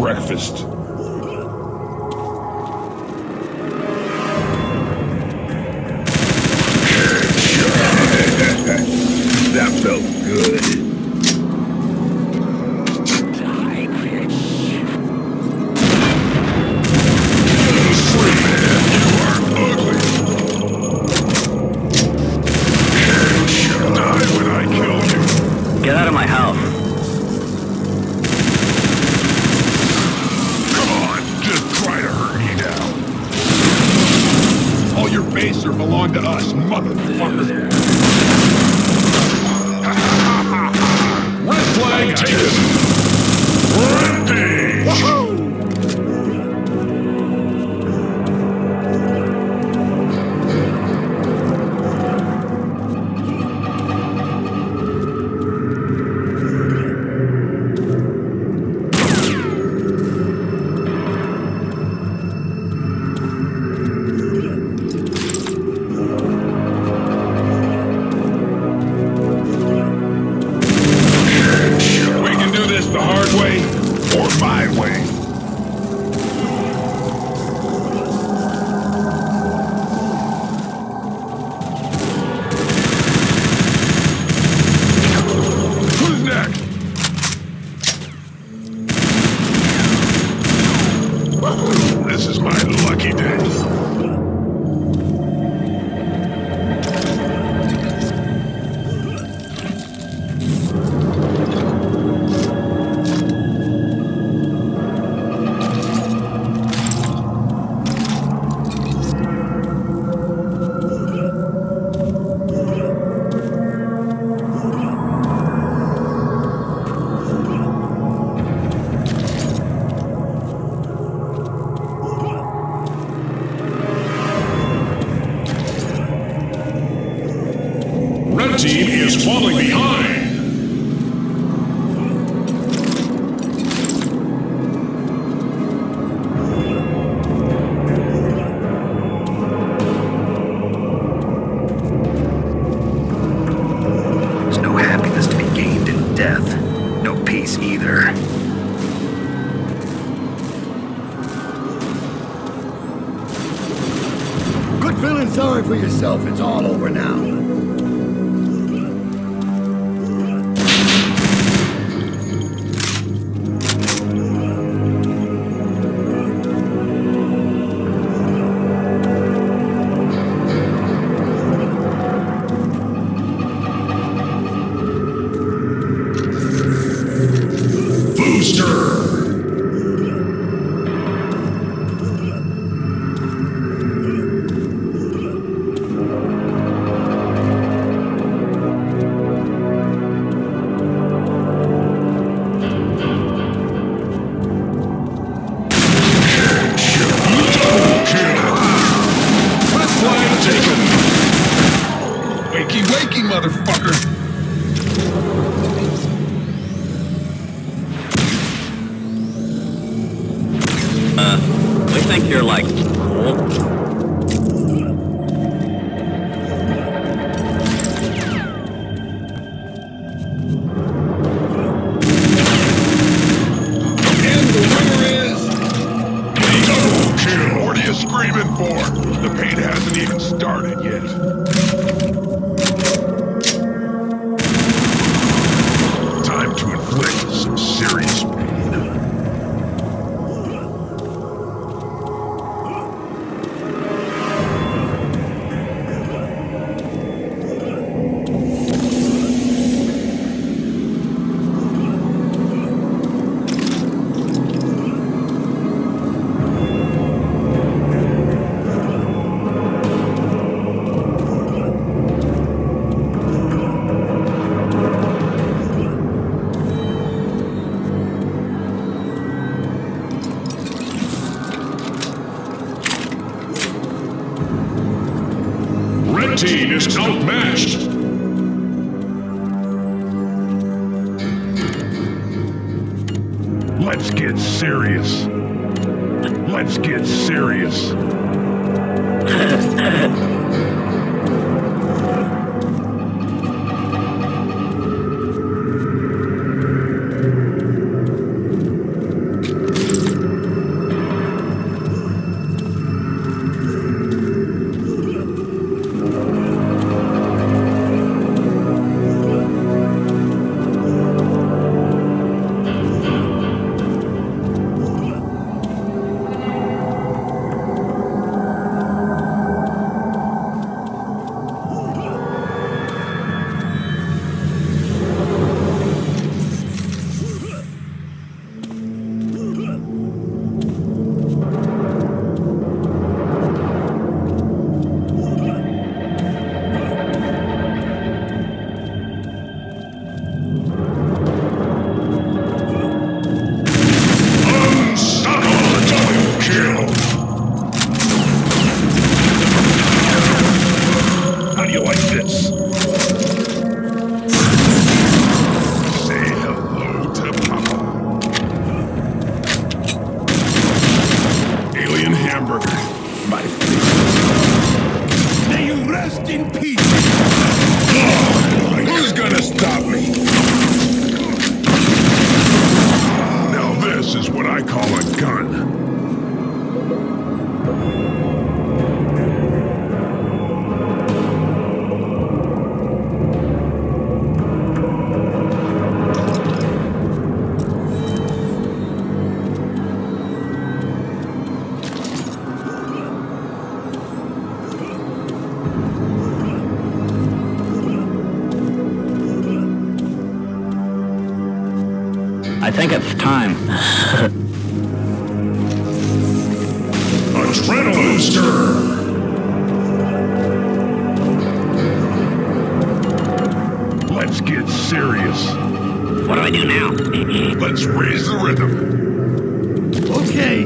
breakfast. Get serious. What do I do now? Let's raise the rhythm. Okay,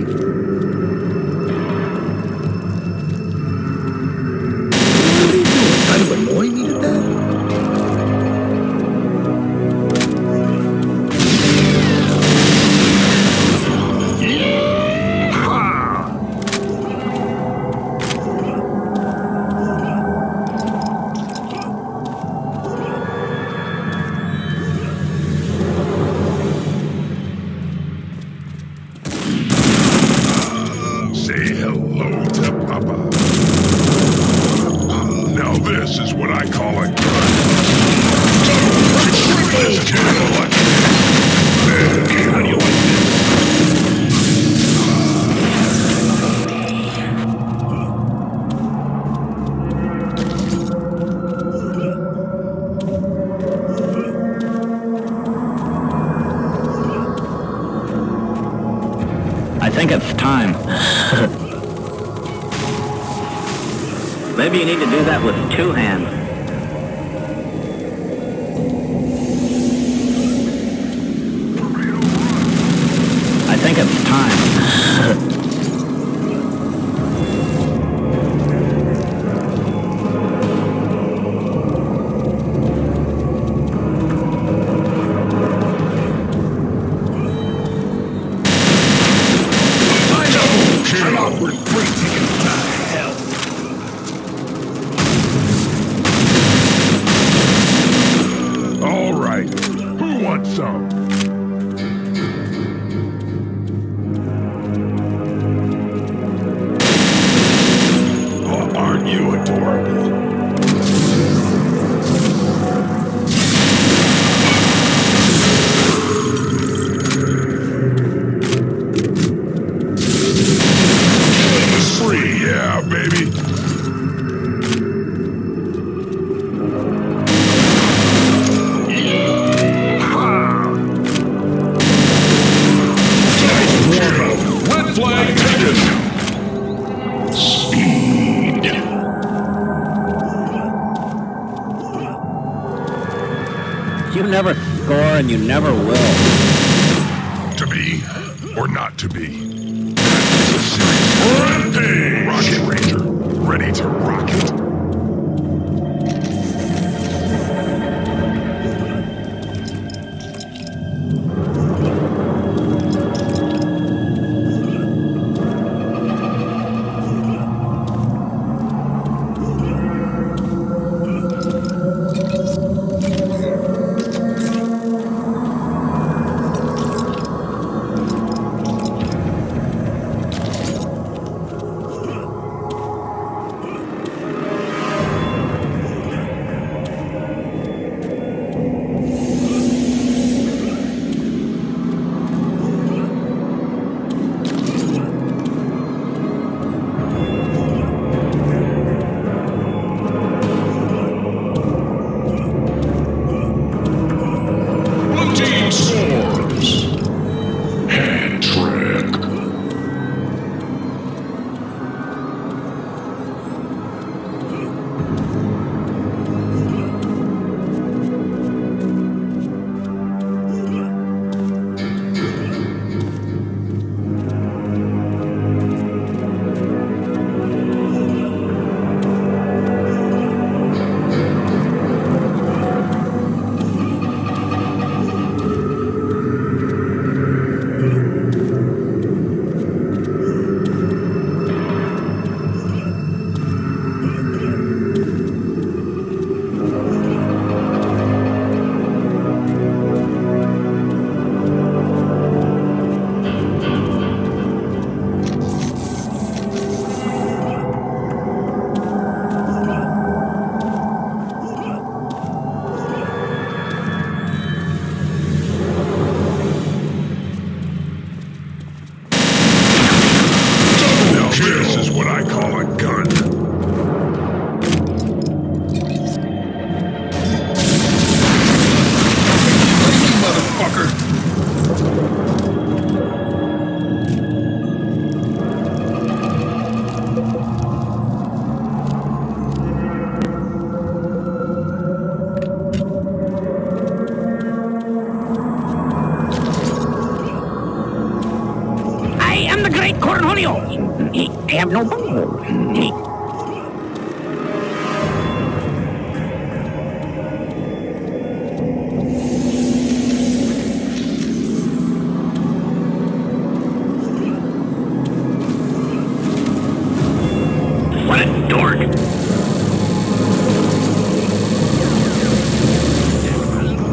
think it's time.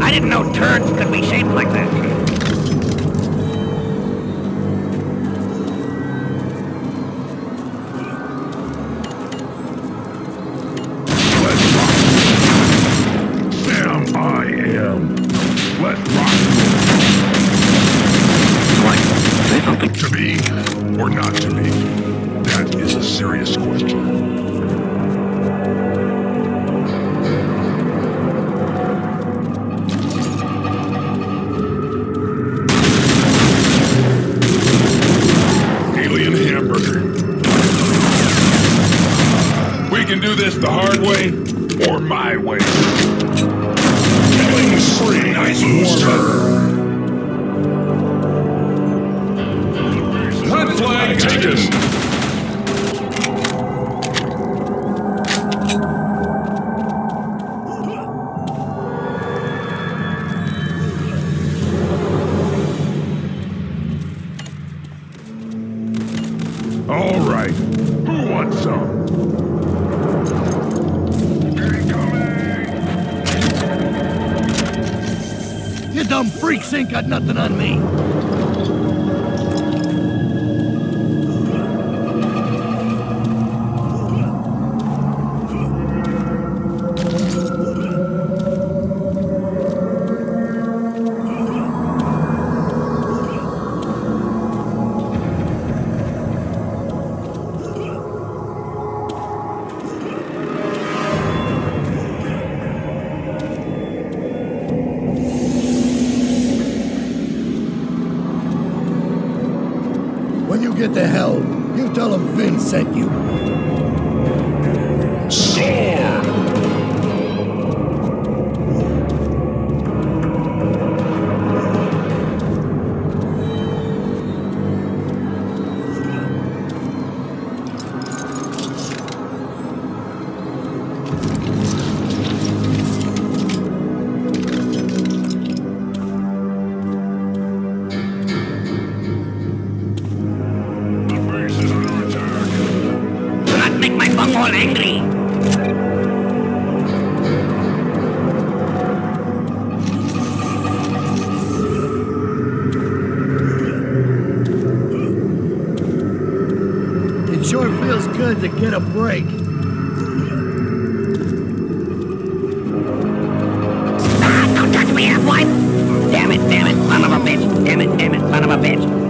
I didn't know turds could be shaped like that. freaks ain't got nothing on me. good to get a break. Ah, don't touch me, half-life! Damn it, damn it, son of a bitch! Damn it, damn it, son of a bitch!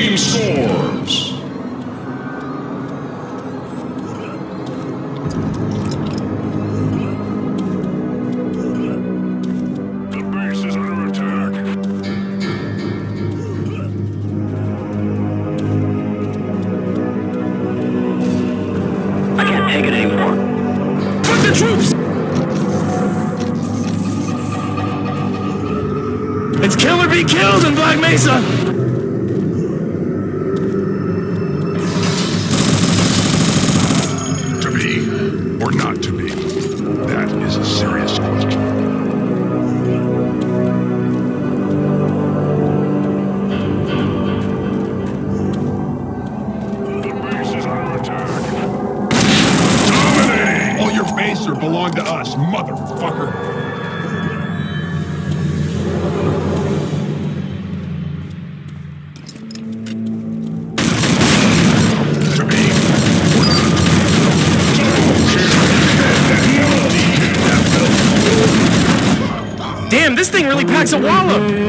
team scores. Alexa Wallop.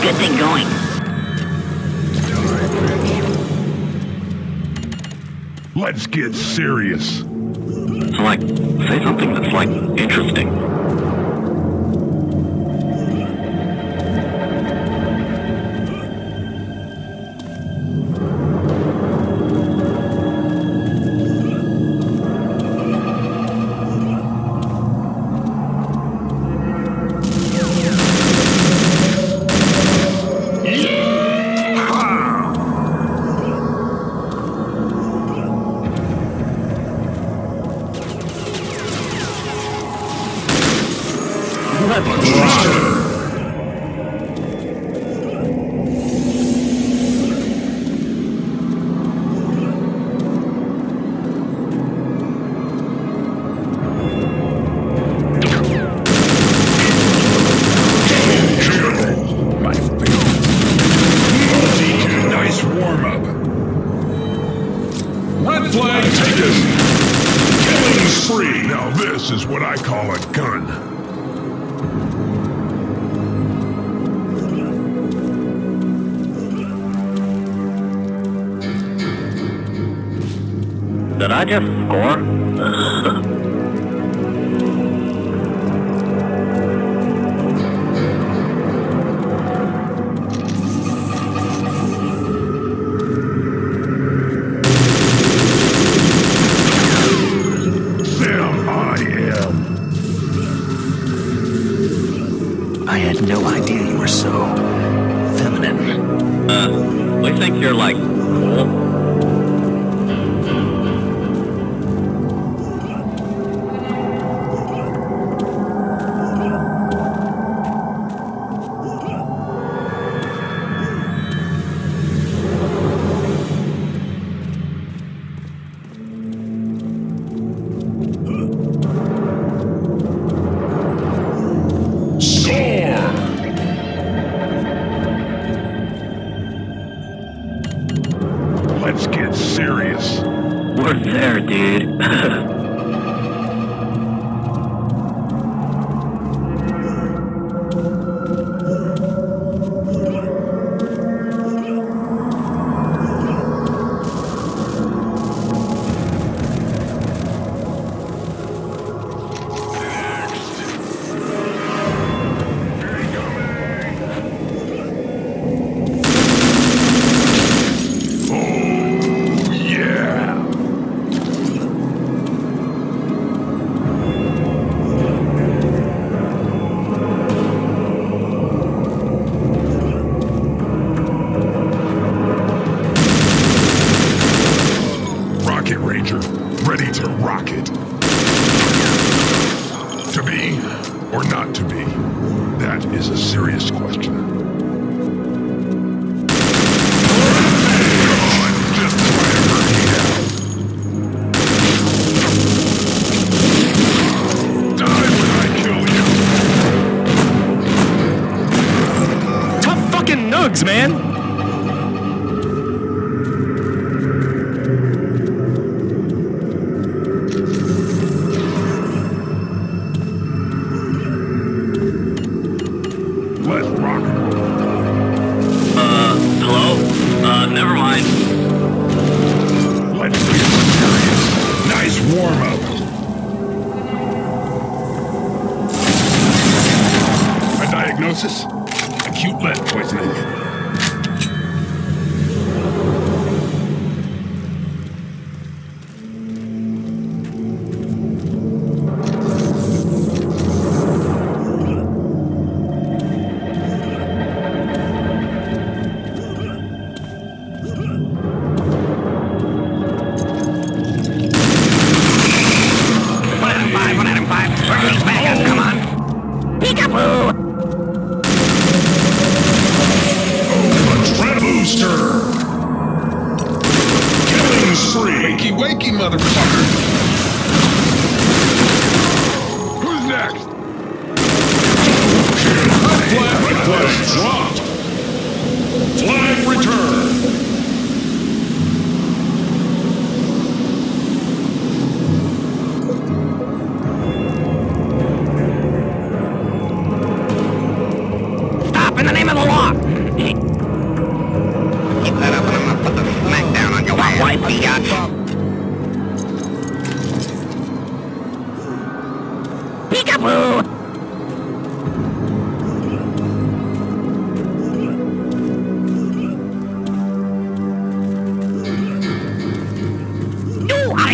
good thing going. Let's get serious. Like, say something that's, like, interesting. I just score? Acute lead poisoning.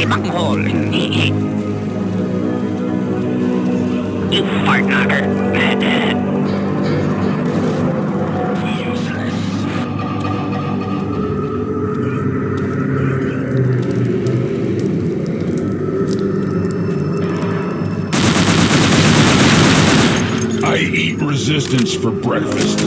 bunghole. you fart knocker. I eat resistance for breakfast.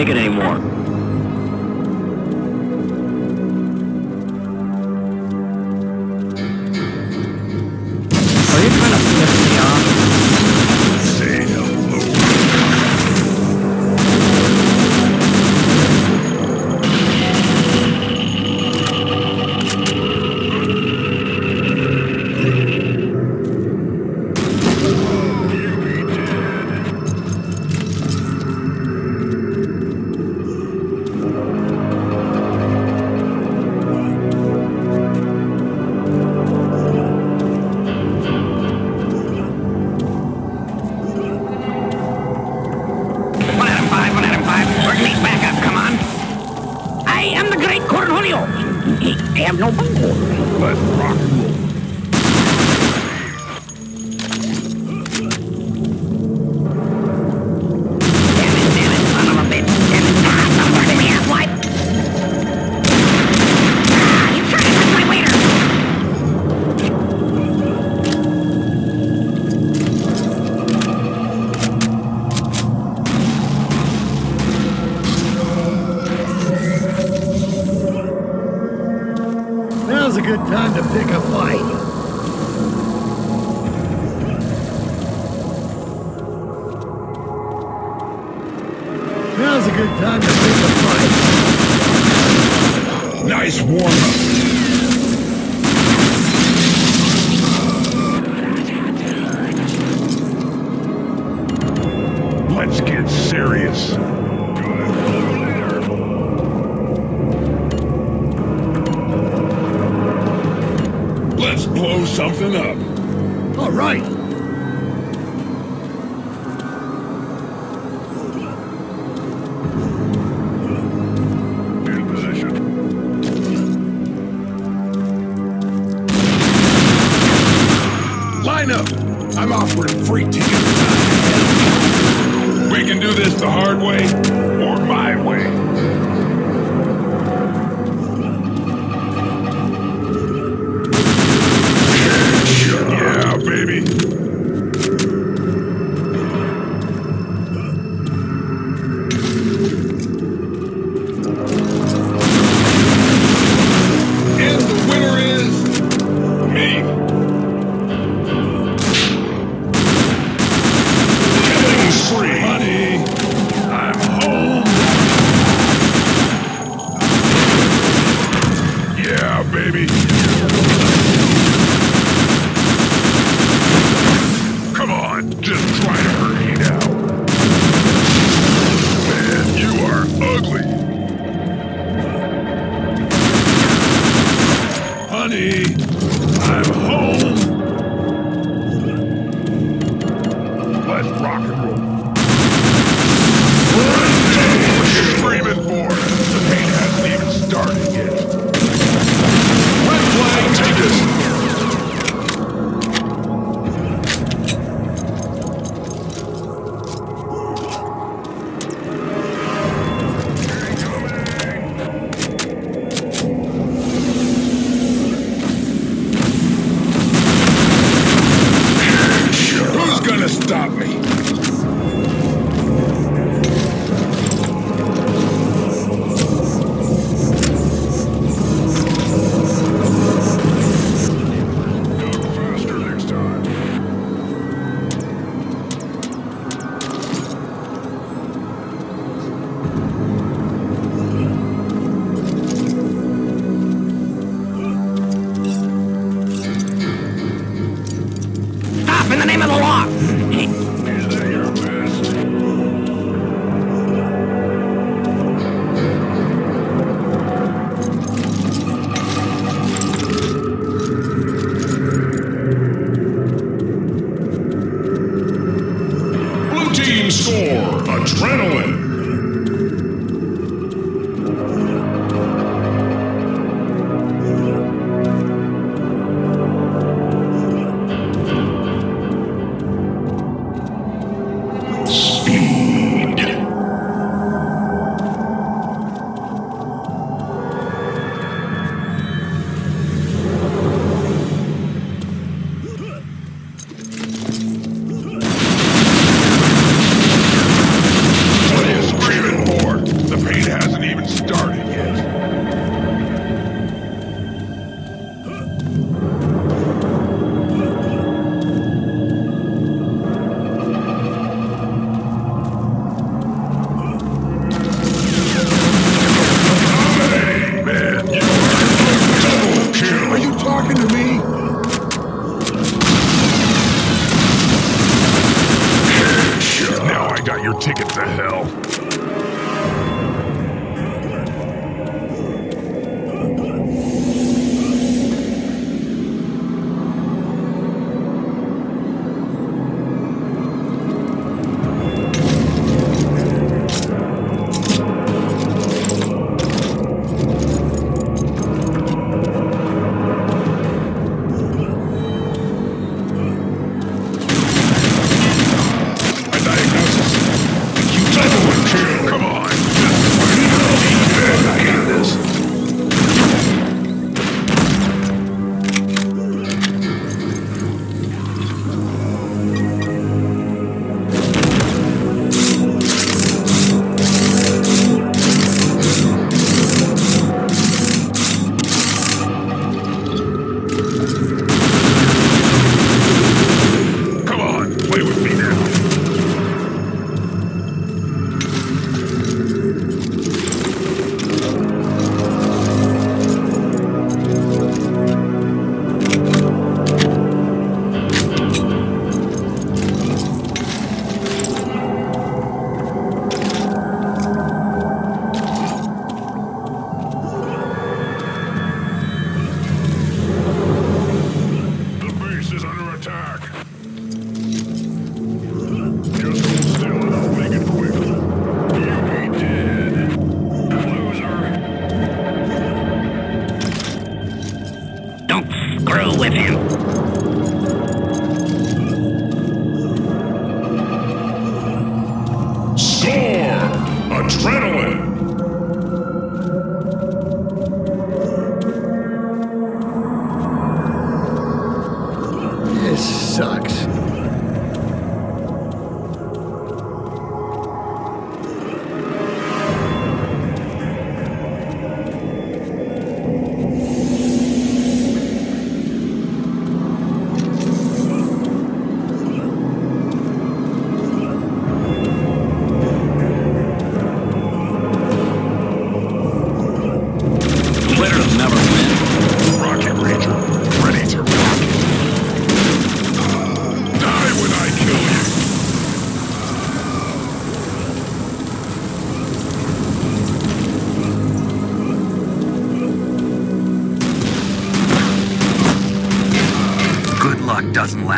take it anymore. But rock and roll. Good time the hard way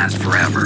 last forever.